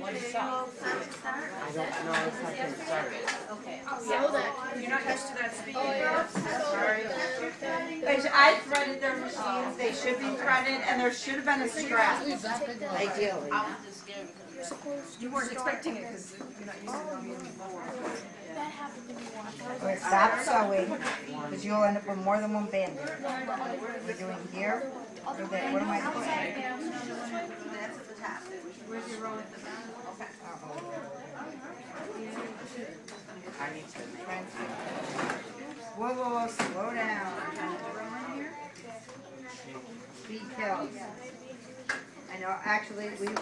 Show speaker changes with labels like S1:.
S1: When's it? I don't know if I can start it.
S2: You're not used to that speed.
S1: Sorry.
S3: I threaded their machines, they should be threaded, and there should have been a scratch.
S1: Ideally.
S2: You weren't expecting it because you're not used to it being lower.
S4: Okay, stop sewing, because you'll end up with more than one bandage. We're doing here, or there, what am I doing?
S1: I need to.
S4: Whoa, whoa, whoa, slow down. Kills. I know, actually, we, we